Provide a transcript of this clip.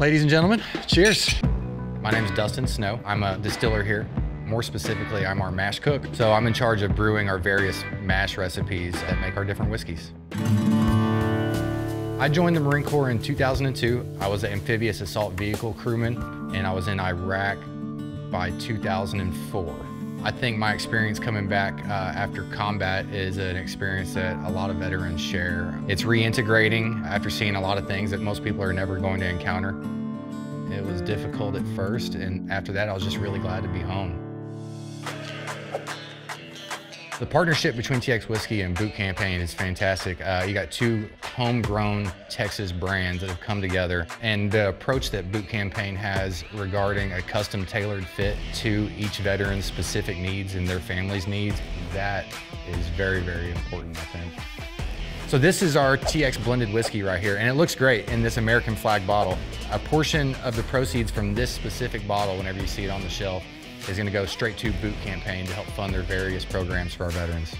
Ladies and gentlemen, cheers. My name is Dustin Snow. I'm a distiller here. More specifically, I'm our mash cook. So I'm in charge of brewing our various mash recipes that make our different whiskeys. I joined the Marine Corps in 2002. I was an amphibious assault vehicle crewman and I was in Iraq by 2004. I think my experience coming back uh, after combat is an experience that a lot of veterans share. It's reintegrating after seeing a lot of things that most people are never going to encounter. It was difficult at first, and after that, I was just really glad to be home. The partnership between TX Whiskey and Boot Campaign is fantastic. Uh, you got two homegrown Texas brands that have come together and the approach that Boot Campaign has regarding a custom tailored fit to each veteran's specific needs and their family's needs, that is very, very important, I think. So this is our TX blended whiskey right here, and it looks great in this American flag bottle. A portion of the proceeds from this specific bottle, whenever you see it on the shelf, is going to go straight to Boot Campaign to help fund their various programs for our veterans.